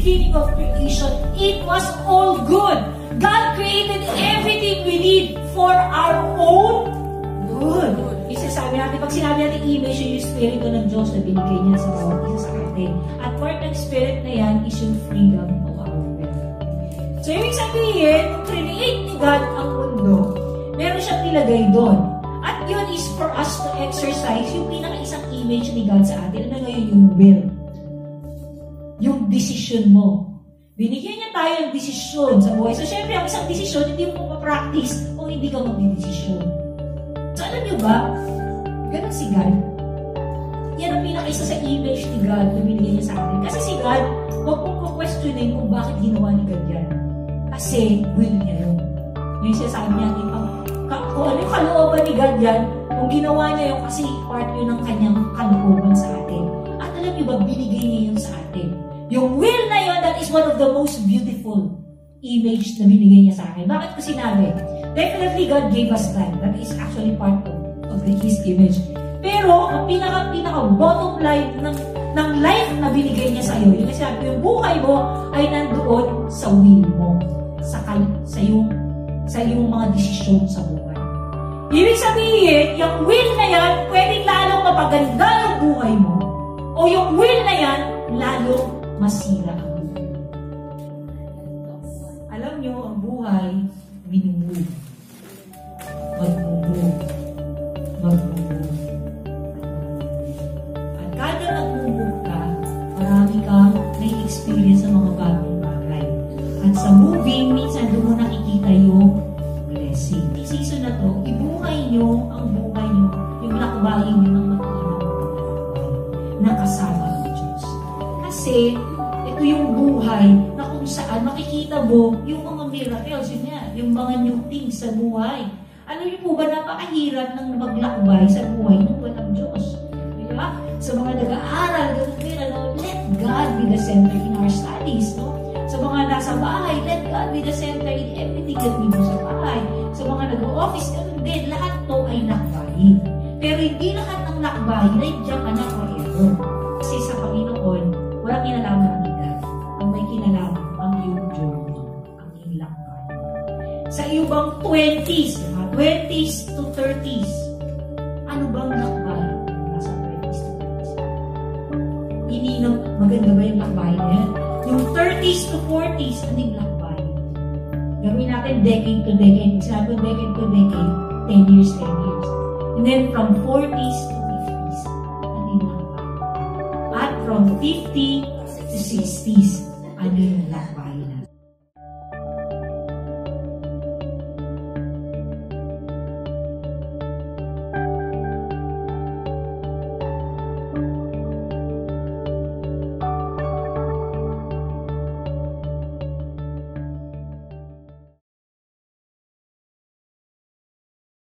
beginning of creation, it was all good. God created everything we need for our own good. Isa sabi natin, pag sinabi natin image yung Espiritu ng Diyos na binigay niya sa bawat isa sa atin. At part ng Spirit na yan is yung freedom of our will. So, ibig sabihin, nung create ni God ang mundo, meron siyang nilagay doon. At yun is for us to exercise yung pinaka-isang image ni God sa atin. Ano ngayon yung will? Yung decision mo. Binigyan niya tayo ng desisyon sa buhay. So, syempre, ang isang desisyon, hindi mo ma-practice kung hindi ka magdidesisyon. So, alam niyo ba, ganun si God. Yan ang pinaka-isa sa image ni God na binigyan niya sa atin. Kasi si God, huwag mong questionin kung bakit ginawa ni God yan. Kasi will niya yun. Yung sinasabi niya, ipang, ka, kung ano yung kalooban ni God yan, kung ginawa niya yun kasi part yun ng kanyang kalooban sa atin. At alam niyo ba, binigay niya yun sa atin. Yung will na yun, that is one of the most beautiful image na binigay niya sa akin. Bakit ko sinabi? Definitely God gave us time. That is actually part of, of the His image. Pero, ang pinaka, pinaka bottom line ng, ng life na binigay niya sa iyo, yung sinabi, yung buhay mo ay nandoon sa will mo. Sa, sa yung, sa yung mga desisyon sa buhay. Ibig sabihin, yung will na yan, pwedeng lalong mapaganda yung buhay mo. O yung will masira ang buhay. Alam nyo, ang buhay, minumove. Mag-move. Mag-move. At kada nag-move ka, marami kang na-experience sa mga bagong bagay. At sa moving, minsan doon mo nakikita yung blessing. Sa season na to, ibuhay nyo ang buhay nyo, yung lakbayin nyo ng mag-iinang na kasama ng Diyos. Kasi, ito yung buhay na kung saan makikita mo yung mga miracles, yun nga, yung mga new things sa buhay. Ano niyo po ba, napakahirap ng maglakbay sa buhay ng walang Diyos. Di ba? Sa mga nag-aaral, ganun din, ano, let God be the center in our studies, no? Sa mga nasa bahay, let God be the center in everything that we do sa bahay. Sa mga nag-office, ganun din, lahat to ay lakbayin. Pero hindi lahat ng lakbayin ay diyan ka na forever. Sa iyong bang 20s, mga 20s to 30s, ano bang lakbay? Nasa 20s to 30s. Ininam, maganda ba yung lakbay na yan? Yung 30s to 40s, ano yung lakbay? Gawin natin decade to decade. Sabi decade to decade, 10 years, 10 years. And then from 40s to 50s, ano yung lakbay? At from 50 to 60s, ano yung lakbay na?